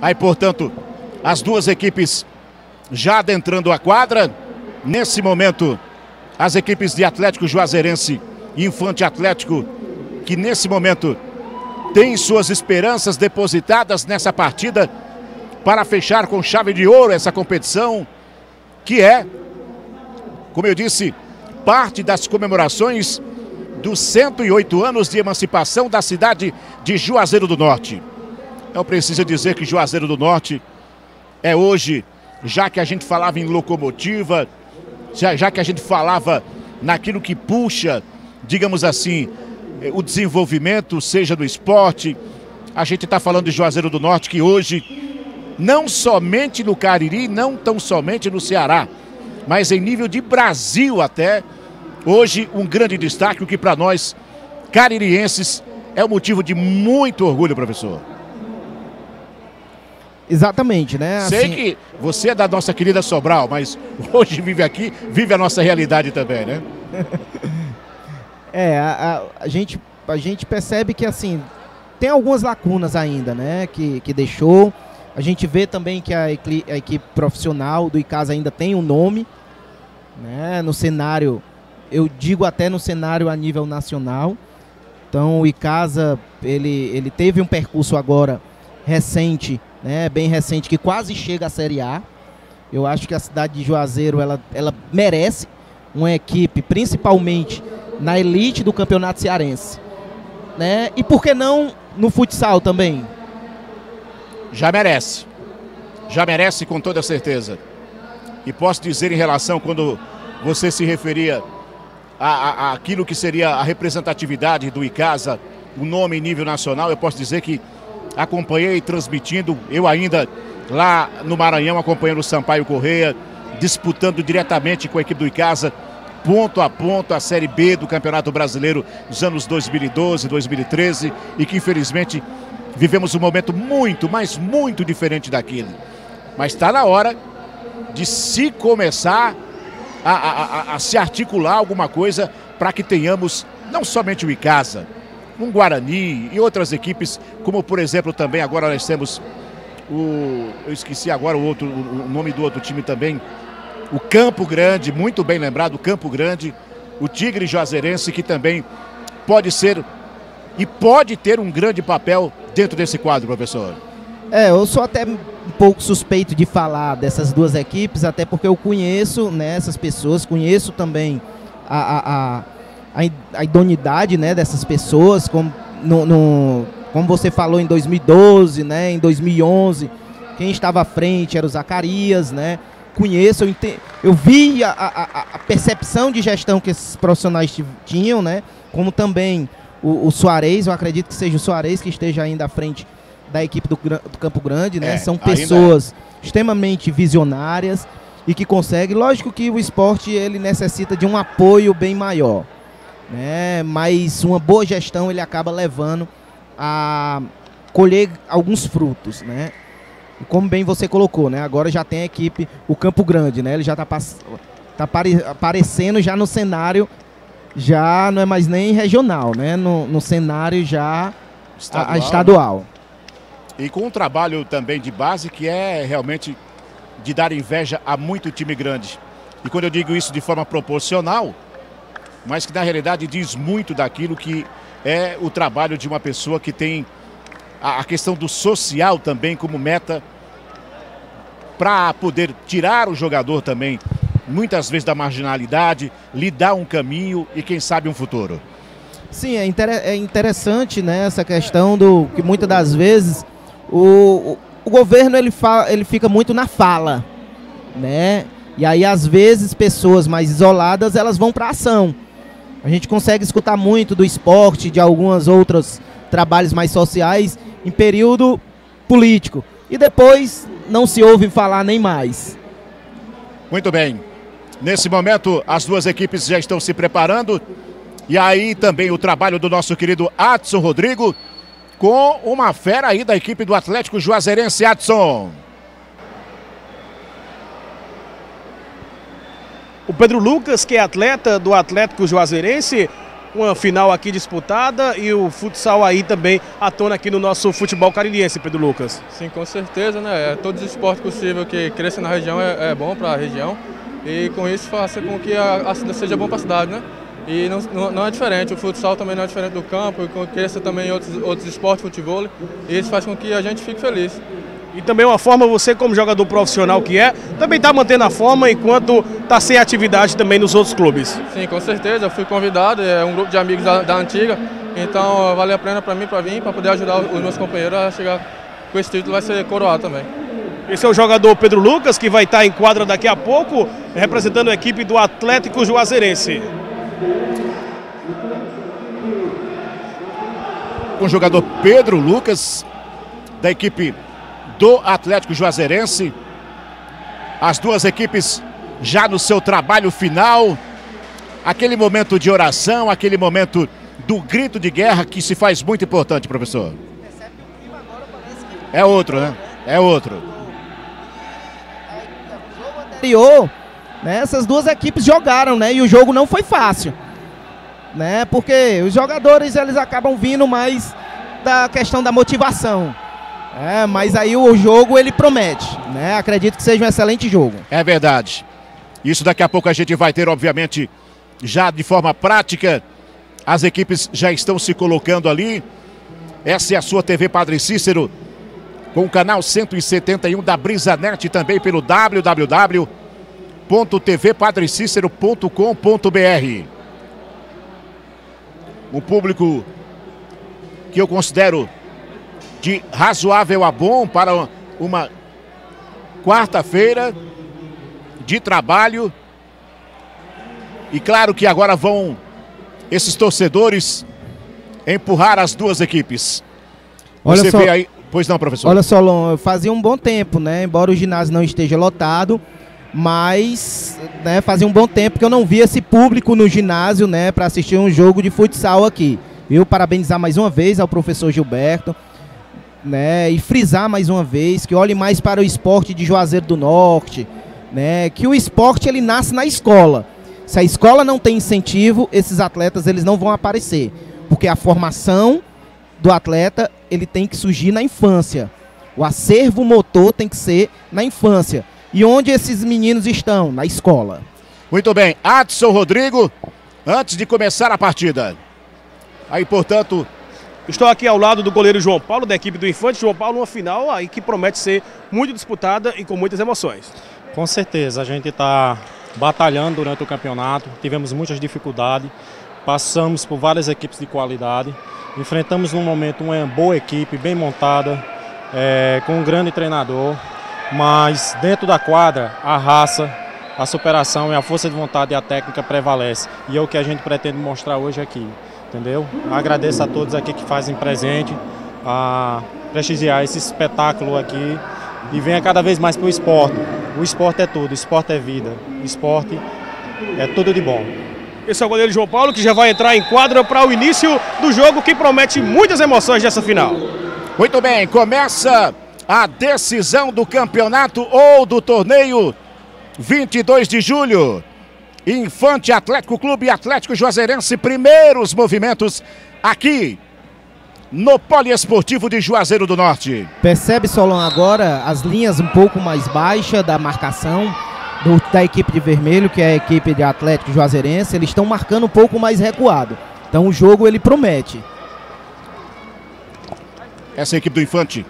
Aí, portanto, as duas equipes já adentrando a quadra. Nesse momento, as equipes de Atlético Juazeirense e Infante Atlético, que nesse momento têm suas esperanças depositadas nessa partida para fechar com chave de ouro essa competição, que é, como eu disse, parte das comemorações dos 108 anos de emancipação da cidade de Juazeiro do Norte. Não precisa dizer que Juazeiro do Norte é hoje, já que a gente falava em locomotiva, já, que a gente falava naquilo que puxa, digamos assim, o desenvolvimento, seja do esporte, a gente está falando de Juazeiro do Norte, que hoje, não somente no Cariri, não tão somente no Ceará, mas em nível de Brasil até, hoje um grande destaque, o que para nós, caririenses, é um motivo de muito orgulho, professor. Exatamente, né? Sei assim... que você é da nossa querida Sobral, mas hoje vive aqui, vive a nossa realidade também, né? é, a, a, a, gente, a gente percebe que assim, tem algumas lacunas ainda, né? Que, que deixou. A gente vê também que a, a equipe profissional do ICASA ainda tem um nome, né? No cenário, eu digo até no cenário a nível nacional. Então o ICASA, ele, ele teve um percurso agora recente né, bem recente, que quase chega à Série A. Eu acho que a cidade de Juazeiro ela, ela merece uma equipe, principalmente na elite do campeonato cearense. Né? E por que não no futsal também? Já merece. Já merece com toda certeza. E posso dizer em relação, quando você se referia a, a, aquilo que seria a representatividade do ICASA, o nome em nível nacional, eu posso dizer que acompanhei transmitindo, eu ainda lá no Maranhão acompanhando o Sampaio Correia, disputando diretamente com a equipe do Icasa, ponto a ponto a Série B do Campeonato Brasileiro dos anos 2012, 2013 e que infelizmente vivemos um momento muito, mas muito diferente daquele. Mas está na hora de se começar a, a, a, a se articular alguma coisa para que tenhamos não somente o Icasa, um Guarani e outras equipes, como por exemplo também agora nós temos o. Eu esqueci agora o outro, o nome do outro time também. O Campo Grande, muito bem lembrado, o Campo Grande, o Tigre Juazeirense, que também pode ser e pode ter um grande papel dentro desse quadro, professor. É, eu sou até um pouco suspeito de falar dessas duas equipes, até porque eu conheço né, essas pessoas, conheço também a, a, a a, idoneidade né, dessas pessoas, como, no, no, como você falou em 2012, né, em 2011, quem estava à frente era o Zacarias, né? Conheço, eu, ente... eu vi a, a, a, percepção de gestão que esses profissionais tinham, né? Como também o, o Soares, eu acredito que seja o Soares que esteja ainda à frente da equipe do, do Campo Grande, né? É, São pessoas é. extremamente visionárias e que conseguem. Lógico que o esporte ele necessita de um apoio bem maior né? Mas uma boa gestão ele acaba levando a colher alguns frutos, né? E como bem você colocou, né? Agora já tem a equipe, o Campo Grande, né? Ele já está tá aparecendo já no cenário, já não é mais nem regional, né? No, no cenário já estadual. A, a estadual. E com um trabalho também de base que é realmente de dar inveja a muito time grande. E quando eu digo isso de forma proporcional, mas que na realidade diz muito daquilo que é o trabalho de uma pessoa que tem a, questão do social também como meta para poder tirar o jogador também, muitas vezes da marginalidade, lhe dar um caminho e quem sabe um futuro. Sim, é, inter é interessante né, essa questão do que muitas das vezes o, o, governo ele, fala, ele fica muito na fala, né? E aí às vezes pessoas mais isoladas elas vão para ação. A gente consegue escutar muito do esporte, de alguns outros trabalhos mais sociais em período político. E depois não se ouve falar nem mais. Muito bem. Nesse momento, as duas equipes já estão se preparando. E aí também o trabalho do nosso querido Adson Rodrigo com uma fera aí da equipe do Atlético Juazeirense, Adson. O Pedro Lucas, que é atleta do Atlético Juazeirense, uma final aqui disputada e o futsal aí também à tona aqui no nosso futebol caririense, Pedro Lucas. Sim, com certeza, né? É, todos os esportes possíveis que cresçam na região é, é bom para a região e com isso faça com que a, a seja bom para a cidade, né? E não, não, não, é diferente, o futsal também não é diferente do campo, e cresça também outros, outros esportes, futebol, e isso faz com que a gente fique feliz. E também uma forma, você como jogador profissional que é, também está mantendo a forma enquanto está sem atividade também nos outros clubes. Sim, com certeza, eu fui convidado, é um grupo de amigos da, da antiga, então vale a pena para mim, para vir, para poder ajudar os meus companheiros a chegar com esse título, vai ser coroado também. Esse é o jogador Pedro Lucas, que vai estar em quadra daqui a pouco, representando a equipe do Atlético Juazeirense. O jogador Pedro Lucas, da equipe do Atlético Juazeirense. As duas equipes já no seu trabalho final. Aquele momento de oração, aquele momento do grito de guerra que se faz muito importante, professor. É outro, né? É outro anterior, né, essas duas equipes jogaram, né? E o jogo não foi fácil. Né? Porque os jogadores eles acabam vindo mais da questão da motivação. É, mas aí o jogo ele promete, né? Acredito que seja um excelente jogo. É verdade. Isso daqui a pouco a gente vai ter, obviamente, já de forma prática. As equipes já estão se colocando ali. Essa é a sua TV Padre Cícero com o canal 171 da BrisaNet também pelo www.tvpadrecícero.com.br. Um público que eu considero de razoável a bom para uma quarta-feira de trabalho. E claro que agora vão esses torcedores empurrar as duas equipes. Olha Você só, vê aí Pois não, professor. Olha só, Lon, fazia um bom tempo, né? Embora o ginásio não esteja lotado, mas né, fazia um bom tempo que eu não via esse público no ginásio, né, para assistir um jogo de futsal aqui. Eu parabenizar mais uma vez ao professor Gilberto, né, e frisar mais uma vez que olhe mais para o esporte de Juazeiro do Norte, né, que o esporte ele nasce na escola. Se a escola não tem incentivo, esses atletas eles não vão aparecer, porque a formação do atleta ele tem que surgir na infância. O acervo motor tem que ser na infância. E onde esses meninos estão? Na escola. Muito bem. Adson Rodrigo, antes de começar a partida. Aí, portanto. Estou aqui ao lado do goleiro João Paulo, da equipe do Infante. João Paulo, uma final aí que promete ser muito disputada e com muitas emoções. Com certeza, a gente está batalhando durante o campeonato, tivemos muitas dificuldades, passamos por várias equipes de qualidade Enfrentamos num momento uma boa equipe, bem montada, é, com um grande treinador, mas dentro da quadra, a raça, a superação e a força de vontade e a técnica prevalece. E é o que a gente pretende mostrar hoje aqui, entendeu? Agradeço a todos aqui que fazem presente, a prestigiar esse espetáculo aqui e venha cada vez mais para o esporte. O esporte é tudo, o esporte é vida, o esporte é tudo de bom. Esse é o goleiro João Paulo que já vai entrar em quadra para o início do jogo que promete muitas emoções dessa final. Muito bem, começa a decisão do campeonato ou do torneio 22 de julho. Infante Atlético Clube e Atlético Juazeirense, primeiros movimentos aqui no Poliesportivo de Juazeiro do Norte. Percebe, Solon, agora as linhas um pouco mais baixas da marcação do, da equipe de vermelho, que é a equipe de Atlético Juazeirense, eles estão marcando um pouco mais recuado. Então o jogo ele promete. Essa é a equipe do Infante.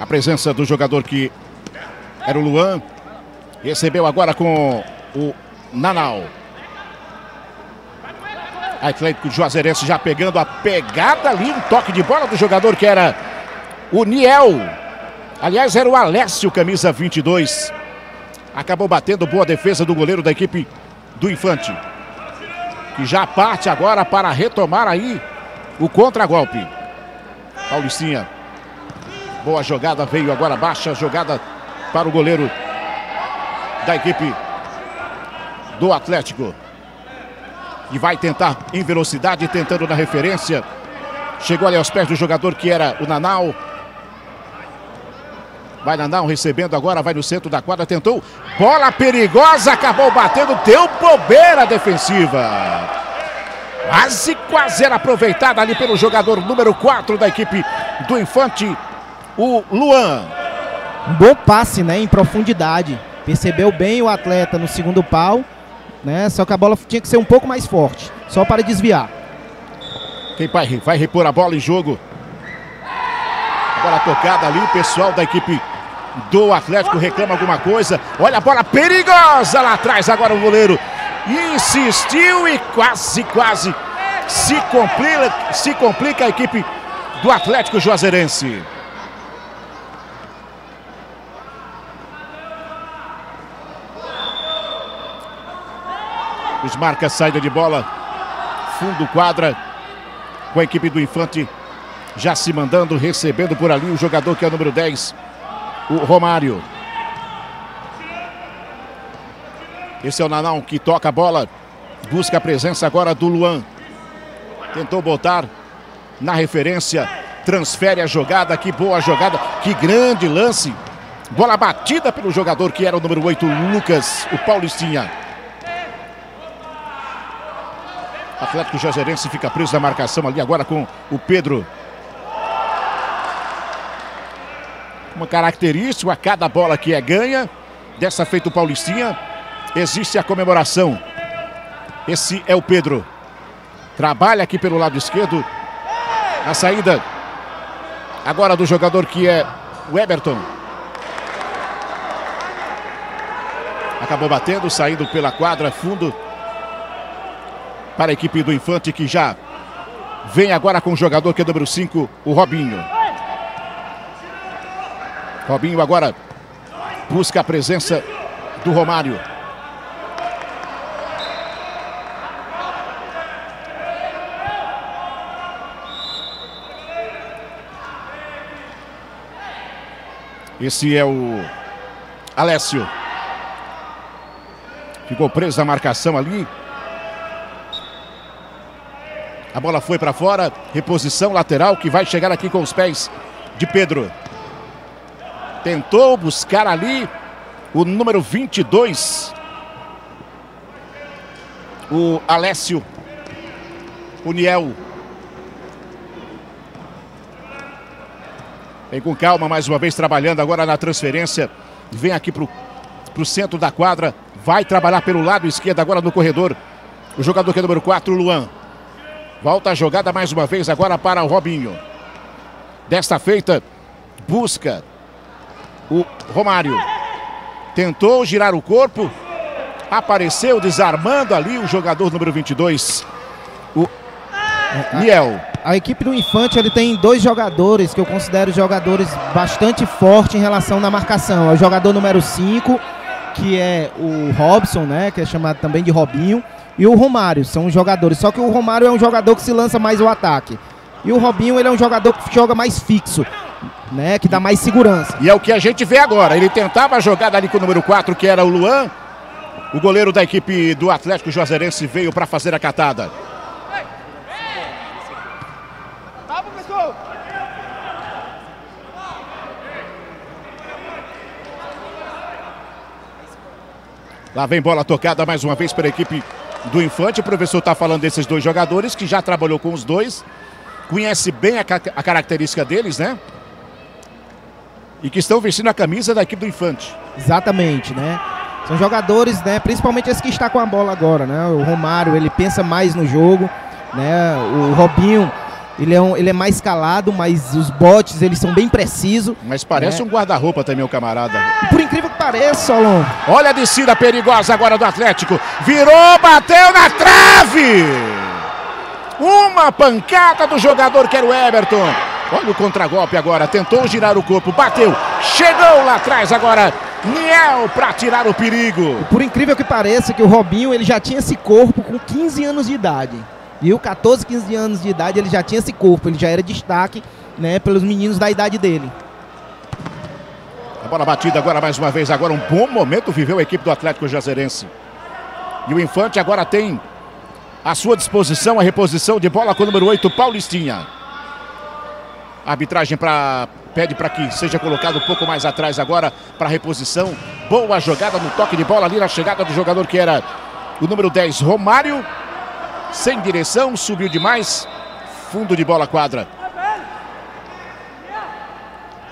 A presença do jogador que era o Luan. Recebeu agora com o Nanau. Atlético Juazeirense já pegando a pegada ali, um toque de bola do jogador que era o Niel. Aliás, era o Alessio, camisa 22. Acabou batendo boa defesa do goleiro da equipe do Infante. Que já parte agora para retomar aí o contragolpe. Paulicinha. Boa jogada, veio agora baixa jogada para o goleiro da equipe do Atlético. E vai tentar em velocidade, tentando na referência. Chegou ali aos pés do jogador que era o Nanau. Vai Nandão recebendo agora, vai no centro da quadra, tentou. Bola perigosa, acabou batendo, deu bobeira defensiva. Quase, quase era aproveitada ali pelo jogador número 4 da equipe do Infante, o Luan. Um bom passe, né, em profundidade. Percebeu bem o atleta no segundo pau, né? Só que a bola tinha que ser um pouco mais forte, só para desviar. Quem vai, vai repor a bola em jogo? Bola tocada ali, o pessoal da equipe do Atlético reclama alguma coisa. Olha a bola perigosa lá atrás, agora o goleiro insistiu e quase, quase se complica, se complica a equipe do Atlético Juazeirense. Desmarca a saída de bola. Fundo quadra. Com a equipe do Infante já se mandando, recebendo por ali o jogador que é o número 10, o Romário. Esse é o Nanão que toca a bola. Busca a presença agora do Luan. Tentou botar na referência. Transfere a jogada. Que boa jogada. Que grande lance. Bola batida pelo jogador que era o número 8, Lucas, o Paulistinha. Atlético Jazerense fica preso na marcação ali agora com o Pedro. Uma característica a cada bola que é ganha. Dessa feita o Paulistinha. Existe a comemoração. Esse é o Pedro. Trabalha aqui pelo lado esquerdo. A saída agora do jogador que é o Everton. Acabou batendo, saindo pela quadra, fundo. Para a equipe do Infante que já vem agora com o jogador que é número 5, o Robinho. Robinho agora busca a presença do Romário. Esse é o Alessio. Ficou preso na marcação ali. A bola foi para fora. Reposição lateral que vai chegar aqui com os pés de Pedro. Tentou buscar ali o número 22. O Alessio. O Niel. Vem com calma mais uma vez trabalhando agora na transferência. Vem aqui para o centro da quadra. Vai trabalhar pelo lado esquerdo agora no corredor. O jogador que é número 4, Luan. Volta a jogada mais uma vez agora para o Robinho. Desta feita, busca o Romário. Tentou girar o corpo. Apareceu desarmando ali o jogador número 22, o Miel. A equipe do Infante ele tem dois jogadores que eu considero jogadores bastante fortes em relação na marcação. É o jogador número 5, que é o Robson, né, que é chamado também de Robinho, e o Romário, são jogadores. Só que o Romário é um jogador que se lança mais o ataque. E o Robinho ele é um jogador que joga mais fixo, né, que dá mais segurança. E é o que a gente vê agora. Ele tentava a jogada ali com o número 4, que era o Luan. O goleiro da equipe do Atlético Juazeirense veio para fazer a catada. Lá vem bola tocada mais uma vez pela equipe do Infante. O professor está falando desses dois jogadores que já trabalhou com os dois. Conhece bem a, a característica deles, né? E que estão vestindo a camisa da equipe do Infante. Exatamente, né? São jogadores, né? Principalmente esse que está com a bola agora, né? O Romário, ele pensa mais no jogo, né? O Robinho, ele é, um, ele é mais calado, mas os botes, eles são bem precisos. Mas parece né? um guarda-roupa também, o camarada. Por incrível Solon. Olha a descida perigosa agora do Atlético. Virou, bateu na trave! Uma pancada do jogador que era o Everton. Olha o contragolpe agora. Tentou girar o corpo, bateu. Chegou lá atrás agora. Niel para tirar o perigo. Por incrível que pareça, que o Robinho ele já tinha esse corpo com 15 anos de idade. E o 14, 15 anos de idade ele já tinha esse corpo, ele já era destaque, né, pelos meninos da idade dele. A bola batida agora mais uma vez, agora um bom momento viveu a equipe do Atlético Jazerense. E o Infante agora tem à sua disposição a reposição de bola com o número 8, Paulistinha. A arbitragem pra, pede para que seja colocado um pouco mais atrás agora para reposição. Boa jogada no toque de bola ali na chegada do jogador que era o número 10, Romário. sem direção, subiu demais. Fundo de bola quadra.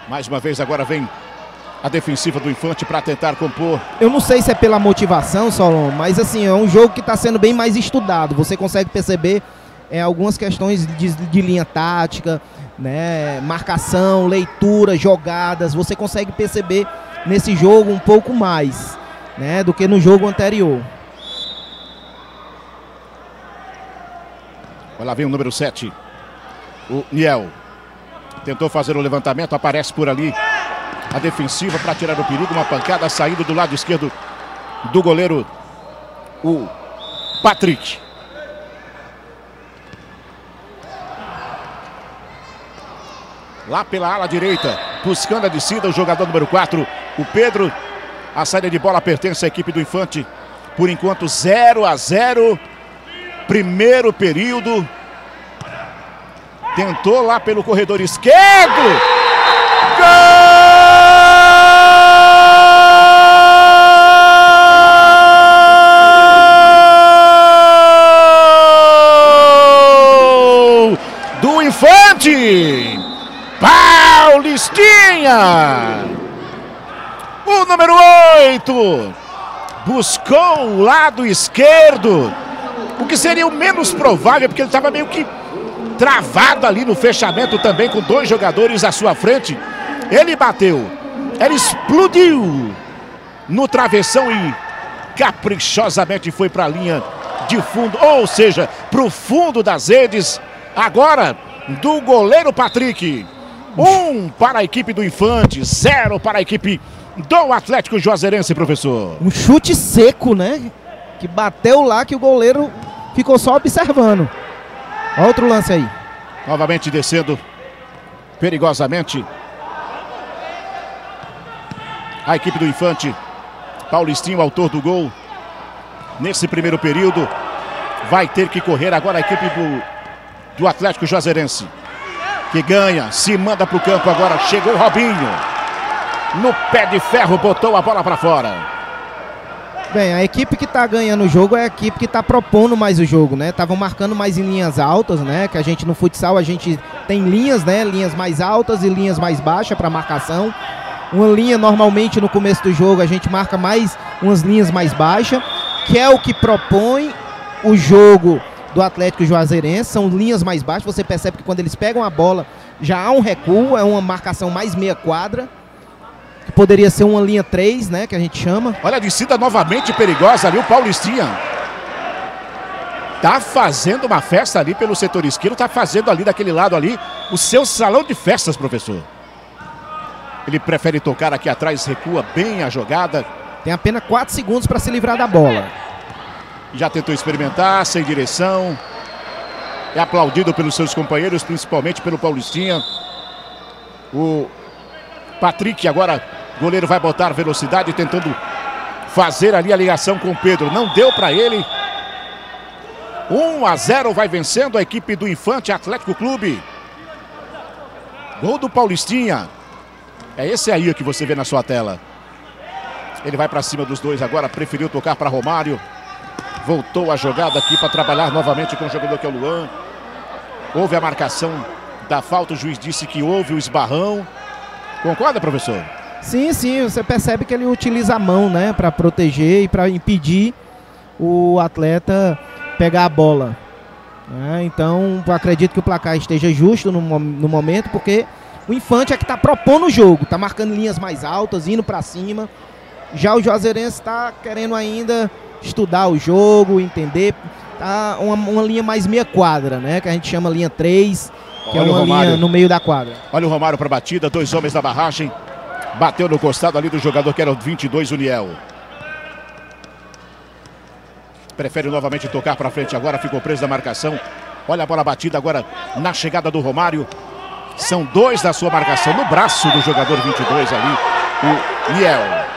Mais uma vez agora vem a defensiva do Infante para tentar compor. Eu não sei se é pela motivação, Solon, mas assim, é um jogo que está sendo bem mais estudado. Você consegue perceber é, algumas questões de, de linha tática, né, marcação, leitura, jogadas. Você consegue perceber nesse jogo um pouco mais né, do que no jogo anterior. Olha lá vem o número 7. O Niel. Tentou fazer o levantamento, aparece por ali a defensiva para tirar o perigo. Uma pancada saindo do lado esquerdo do goleiro, o Patrick. Lá pela ala direita, buscando a descida, o jogador número 4, o Pedro. A saída de bola pertence à equipe do Infante. Por enquanto, 0 a 0. Primeiro período. Tentou lá pelo corredor esquerdo. Gol! Infante. Paulistinha. O número 8 buscou o lado esquerdo, o que seria o menos provável, porque ele estava meio que travado ali no fechamento também, com dois jogadores à sua frente. Ele bateu, ele explodiu no travessão e caprichosamente foi para a linha de fundo, ou seja, para o fundo das redes. Agora, do goleiro Patrick. Um para a equipe do Infante, zero para a equipe do Atlético Juazeirense, professor. Um chute seco, né? Que bateu lá que o goleiro ficou só observando. Outro lance aí. Novamente descendo perigosamente. A equipe do Infante. Paulistinho, autor do gol. Nesse primeiro período. Vai ter que correr agora a equipe do, do Atlético Juazeirense que ganha, se manda para o campo agora. Chegou o Robinho. No pé de ferro, botou a bola para fora. Bem, a equipe que está ganhando o jogo é a equipe que está propondo mais o jogo, né? Estavam marcando mais em linhas altas, né? Que a gente no futsal a gente tem linhas, né? Linhas mais altas e linhas mais baixas para marcação. Uma linha normalmente no começo do jogo a gente marca mais umas linhas mais baixas, que é o que propõe o jogo do Atlético Juazeirense, são linhas mais baixas, você percebe que quando eles pegam a bola já há um recuo, é uma marcação mais meia quadra, que poderia ser uma linha 3, né, que a gente chama. Olha a descida novamente perigosa ali, o Paulistinha. Tá fazendo uma festa ali pelo setor esquerdo, tá fazendo ali daquele lado ali o seu salão de festas, professor. Ele prefere tocar aqui atrás, recua bem a jogada. Tem apenas 4 segundos para se livrar da bola. Já tentou experimentar, sem direção. É aplaudido pelos seus companheiros, principalmente pelo Paulistinha. O Patrick agora, goleiro vai botar velocidade, tentando fazer ali a ligação com o Pedro. Não deu para ele. 1 a 0 vai vencendo a equipe do Infante Atlético Clube. Gol do Paulistinha. É esse aí que você vê na sua tela. Ele vai para cima dos dois agora, preferiu tocar para Romário. Voltou a jogada aqui para trabalhar novamente com o jogador que é o Luan. Houve a marcação da falta, o juiz disse que houve o esbarrão. Concorda, professor? Sim, sim, você percebe que ele utiliza a mão, né, para proteger e para impedir o atleta pegar a bola. É, então, acredito que o placar esteja justo no, no momento, porque o Infante é que está propondo o jogo, está marcando linhas mais altas, indo para cima. Já o Juazeirense está querendo ainda estudar o jogo, entender. Tá uma, uma linha mais meia quadra, né? Que a gente chama linha 3, que é Olha é uma linha no meio da quadra. Olha o Romário para batida, dois homens na barragem. Bateu no costado ali do jogador que era o 22, o Niel. Prefere novamente tocar para frente agora, ficou preso na marcação. Olha a bola batida agora na chegada do Romário. São dois da sua marcação no braço do jogador 22 ali, o Niel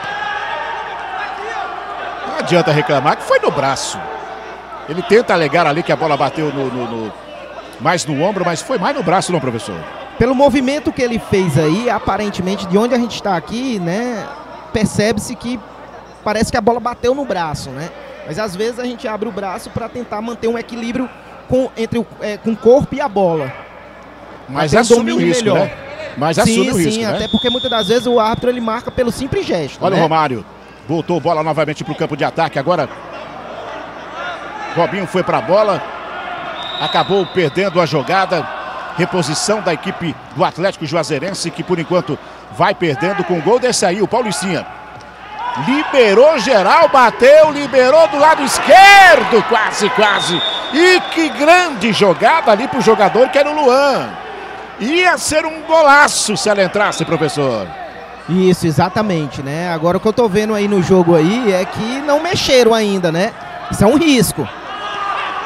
adianta reclamar que foi no braço. Ele tenta alegar ali que a bola bateu no, no, no, mais no ombro, mas foi mais no braço, não, professor? Pelo movimento que ele fez aí, aparentemente, de onde a gente está aqui, né, percebe-se que parece que a bola bateu no braço, né? Mas às vezes a gente abre o braço para tentar manter um equilíbrio com, entre o é, com o corpo e a bola. Mas assume o risco, melhor. né? Mas sim, assume o risco, sim, né? até porque muitas das vezes o árbitro ele marca pelo simples gesto. Olha né? o Romário. Voltou bola novamente para o campo de ataque. Agora Robinho foi para a bola. Acabou perdendo a jogada. Reposição da equipe do Atlético Juazeirense, que por enquanto vai perdendo com o gol desse aí, o Paulistinha. Liberou geral, bateu, liberou do lado esquerdo, quase, quase. E que grande jogada ali para o jogador que era o Luan. Ia ser um golaço se ela entrasse, professor. Isso, exatamente, né? Agora o que eu tô vendo aí no jogo aí é que não mexeram ainda, né? Isso é um risco.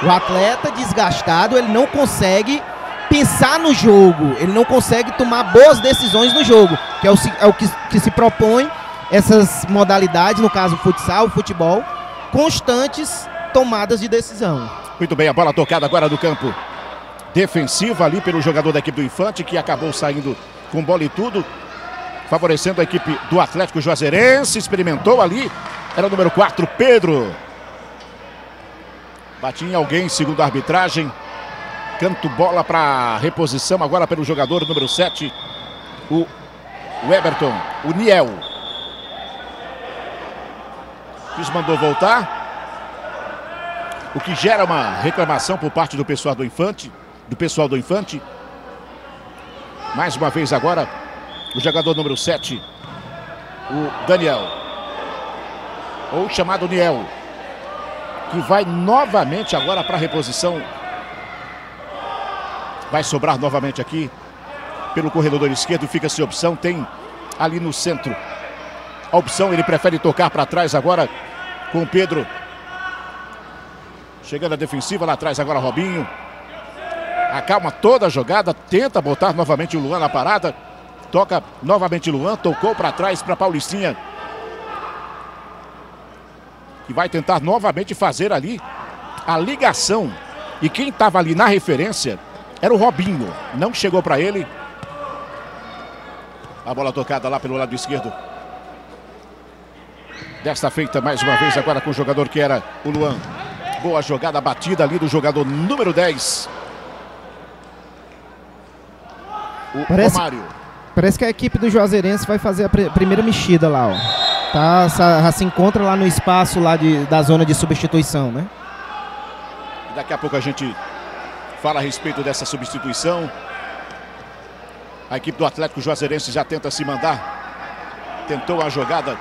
O atleta desgastado, ele não consegue pensar no jogo, ele não consegue tomar boas decisões no jogo, que é o, é o que, que se propõe essas modalidades, no caso futsal, futebol, constantes tomadas de decisão. Muito bem, a bola tocada agora no campo defensivo ali pelo jogador da equipe do Infante, que acabou saindo com bola e tudo, favorecendo a equipe do Atlético Juazeirense, experimentou ali, era o número 4, Pedro. Batia em alguém, segundo a arbitragem. Canto bola para reposição agora pelo jogador número 7, o Weberton, o Niel. Quis mandou voltar. O que gera uma reclamação por parte do pessoal do Infante, do pessoal do Infante. Mais uma vez agora, o jogador número 7, o Daniel. Ou chamado Niel. Que vai novamente agora para a reposição. Vai sobrar novamente aqui pelo corredor esquerdo. Fica sem opção. Tem ali no centro a opção. Ele prefere tocar para trás agora com o Pedro. Chegando a defensiva lá atrás agora Robinho. Acalma toda a jogada. Tenta botar novamente o Luan na parada. Toca novamente Luan. Tocou para trás para Paulistinha. Que vai tentar novamente fazer ali a ligação. E quem estava ali na referência era o Robinho. Não chegou para ele. A bola tocada lá pelo lado esquerdo. Desta feita mais uma vez agora com o jogador que era o Luan. Boa jogada batida ali do jogador número 10. O Parece- Romário. Parece que a equipe do Juazeirense vai fazer a pri- primeira mexida lá, ó. Tá, se encontra lá no espaço lá de, da zona de substituição, né? Daqui a pouco a gente fala a respeito dessa substituição. A equipe do Atlético Juazeirense já tenta se mandar. Tentou a jogada.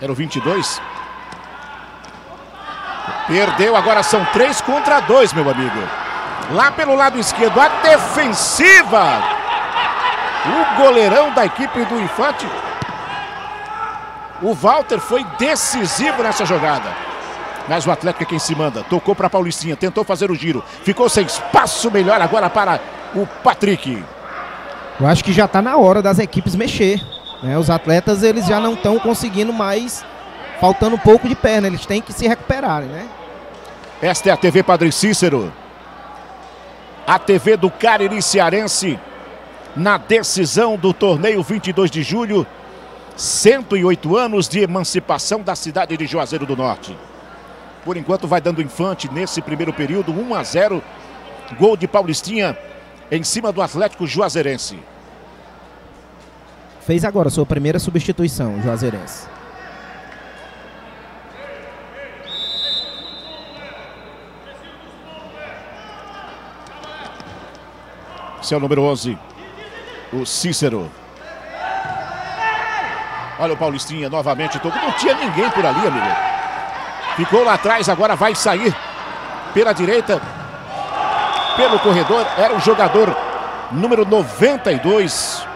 Era o 22. Perdeu, agora são três contra dois, meu amigo. Lá pelo lado esquerdo, a defensiva. O goleirão da equipe do Infante o Walter foi decisivo nessa jogada. Mas o Atlético é quem se manda. Tocou para Paulistinha, tentou fazer o giro. Ficou sem espaço melhor agora para o Patrick. Eu acho que já tá na hora das equipes mexer. Né? Os atletas eles já não estão conseguindo mais, faltando um pouco de perna, eles têm que se recuperarem, né? Esta é a TV Padre Cícero. A TV do Cariri Cearense. Na decisão do torneio 22 de julho. 108 anos de emancipação da cidade de Juazeiro do Norte. Por enquanto vai dando infante nesse primeiro período, 1 a 0. Gol de Paulistinha em cima do Atlético Juazeirense. Fez agora sua primeira substituição, Juazeirense. Esse é o número 11, o Cícero. Olha o Paulistinha novamente. Não tinha ninguém por ali, amigo. Ficou lá atrás, agora vai sair pela direita. Pelo corredor, era o jogador número 92,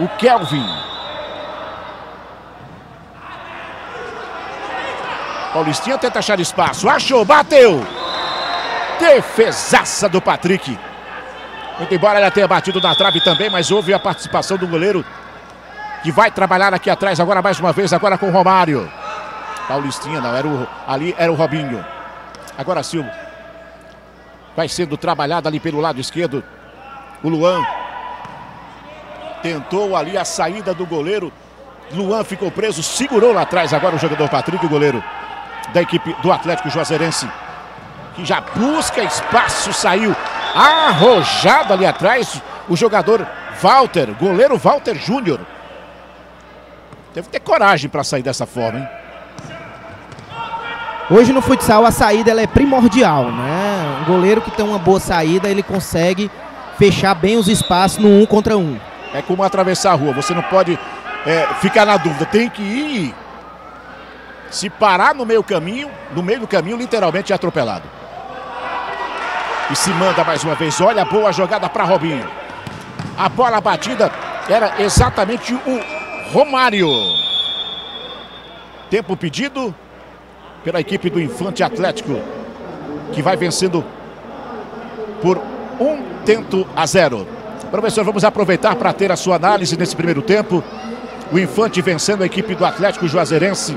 o Kelvin. Paulistinha tenta achar espaço. Achou, bateu. Defesaça do Patrick. Muito embora ele tenha batido na trave também, mas houve a participação do goleiro que vai trabalhar aqui atrás agora mais uma vez, agora com o Romário. Paulistinha não, era o, ali era o Robinho. Agora Silvio. Vai sendo trabalhado ali pelo lado esquerdo. O Luan. Tentou ali a saída do goleiro. Luan ficou preso, segurou lá atrás. Agora o jogador Patrick, o goleiro da equipe do Atlético Juazeirense, que já busca espaço, saiu arrojado ali atrás. O jogador Walter, goleiro Walter Júnior. Deve ter coragem para sair dessa forma, hein? Hoje no futsal a saída ela é primordial, né? Um goleiro que tem uma boa saída, ele consegue fechar bem os espaços no um contra um. É como atravessar a rua, você não pode é, ficar na dúvida, tem que ir. Se parar no meio caminho, no meio do caminho, literalmente é atropelado. E se manda mais uma vez, olha boa jogada para Robinho. A bola batida era exatamente o Romário. Tempo pedido, pela equipe do Infante Atlético, que vai vencendo por um tento a zero. Professor, vamos aproveitar para ter a sua análise nesse primeiro tempo. O Infante vencendo a equipe do Atlético Juazeirense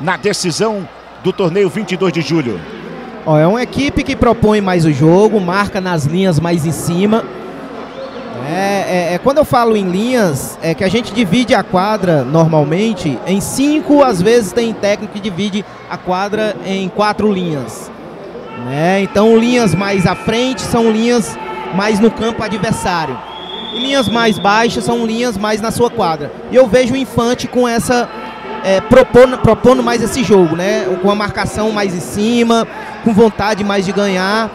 na decisão do torneio 22 de julho. Ó, é uma equipe que propõe mais o jogo, marca nas linhas mais em cima é, é, é, quando eu falo em linhas, é que a gente divide a quadra normalmente em cinco, às vezes tem técnico que divide a quadra em quatro linhas. Né? Então linhas mais à frente são linhas mais no campo adversário. E linhas mais baixas são linhas mais na sua quadra. E eu vejo o Infante com essa. É, propondo, propondo mais esse jogo, né? Com a marcação mais em cima, com vontade mais de ganhar.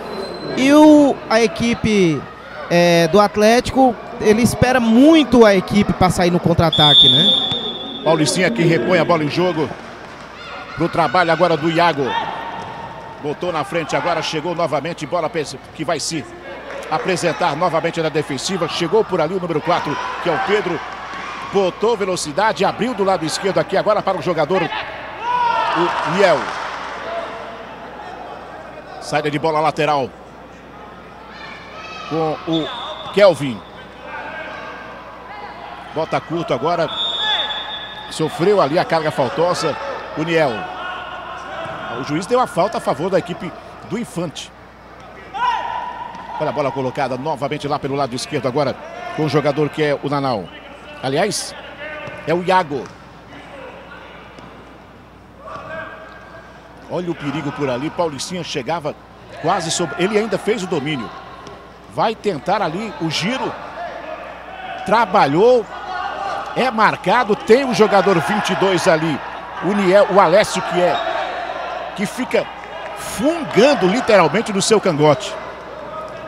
E o, a equipe é, do Atlético, ele espera muito a equipe para sair no contra-ataque, né? Paulistinha que repõe a bola em jogo. Pro trabalho agora do Iago. Botou na frente agora, chegou novamente, bola que vai se apresentar novamente na defensiva. Chegou por ali o número 4, que é o Pedro. Botou velocidade, abriu do lado esquerdo aqui agora para o jogador, o Niel. Saída de bola lateral com o Kelvin. Bota curto agora. Sofreu ali a carga faltosa o Niel. O juiz deu a falta a favor da equipe do Infante. Olha a bola colocada novamente lá pelo lado esquerdo agora com o jogador que é o Nanau. Aliás, é o Iago. Olha o perigo por ali. Paulicinha chegava quase sobre. Ele ainda fez o domínio vai tentar ali o giro. Trabalhou, é marcado, tem o jogador 22 ali, o Niel, o Alessio que é que fica fungando literalmente no seu cangote.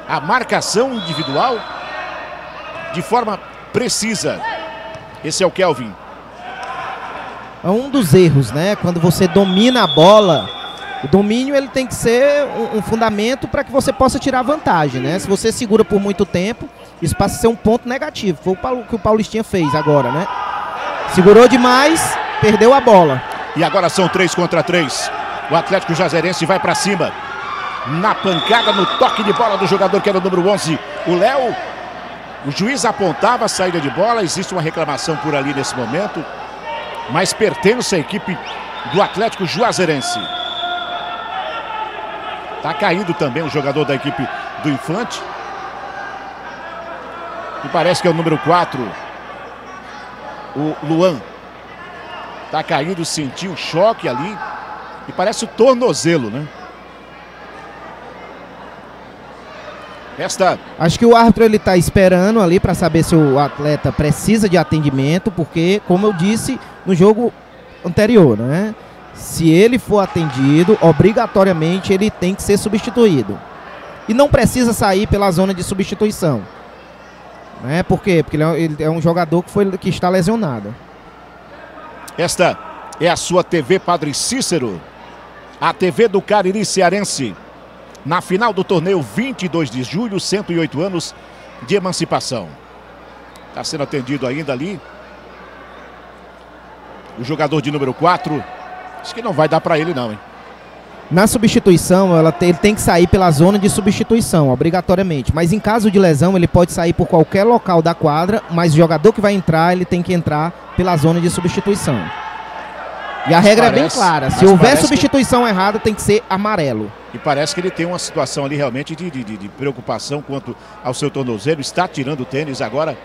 A marcação individual de forma precisa. Esse é o Kelvin. É um dos erros, né? Quando você domina a bola, o domínio ele tem que ser um, um fundamento para que você possa tirar vantagem, né? Se você segura por muito tempo, isso passa a ser um ponto negativo. Foi o que o Paulistinha fez agora, né? Segurou demais, perdeu a bola. E agora são três contra três. O Atlético Jazerense vai para cima. Na pancada, no toque de bola do jogador que era o número 11, o Léo. O juiz apontava a saída de bola. Existe uma reclamação por ali nesse momento. Mas pertence à equipe do Atlético Juazeirense. Está caindo também o jogador da equipe do Infante. E parece que é o número 4. O Luan. Está caindo, sentiu um choque ali. E parece o tornozelo, né? Esta... Acho que o árbitro ele está esperando ali para saber se o atleta precisa de atendimento, porque, como eu disse no jogo anterior, né? se ele for atendido, obrigatoriamente ele tem que ser substituído. E não precisa sair pela zona de substituição. Né? Por quê? Porque ele é um é jogador que, foi, que está lesionado. Esta é a sua TV Padre Cícero, a TV do Cariri Cearense. Na final do torneio 22 de julho, 108 anos de emancipação. Está sendo atendido ainda ali. O jogador de número 4, Acho que não vai dar para ele não, hein? Na substituição, ela tem, ele tem que sair pela zona de substituição, obrigatoriamente. Mas em caso de lesão, ele pode sair por qualquer local da quadra, mas o jogador que vai entrar, ele tem que entrar pela zona de substituição. E a mas regra parece, é bem clara: se houver substituição que... errada, tem que ser amarelo. E parece que ele tem uma situação ali realmente de, de, de preocupação quanto ao seu tornozelo. Está tirando o tênis agora.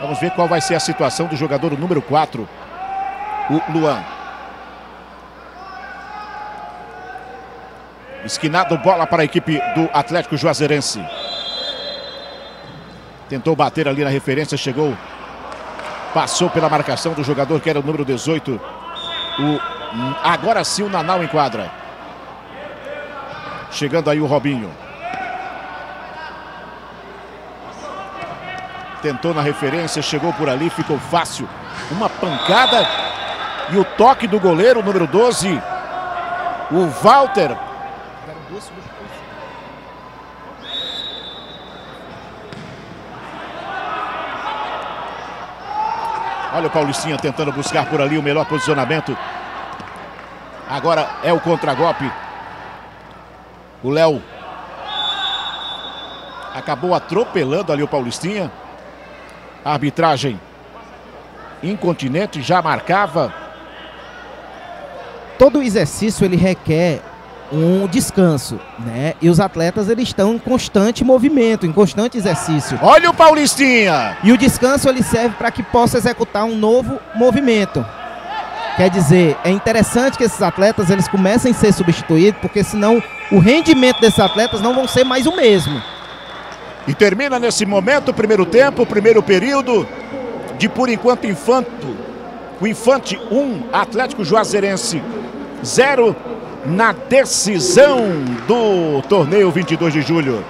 Vamos ver qual vai ser a situação do jogador número 4, o Luan. Esquinado, bola para a equipe do Atlético Juazeirense. Tentou bater ali na referência, chegou. Passou pela marcação do jogador que era o número 18. O, agora sim o Nanau enquadra. Chegando aí o Robinho. Tentou na referência, chegou por ali, ficou fácil. Uma pancada e o toque do goleiro, número 12. O Walter Olha o Paulistinha tentando buscar por ali o melhor posicionamento. Agora é o contragolpe. O Léo acabou atropelando ali o Paulistinha. A arbitragem incontinente já marcava. Todo exercício ele requer um descanso, né? E os atletas eles estão em constante movimento, em constante exercício. Olha o Paulistinha! E o descanso ele serve para que possa executar um novo movimento. Quer dizer, é interessante que esses atletas eles comecem a ser substituídos, porque senão o rendimento desses atletas não vão ser mais o mesmo. E termina nesse momento o primeiro tempo, o primeiro período de por enquanto Infanto, o Infante 1, Atlético Juazeirense 0 na decisão do torneio 22 de julho.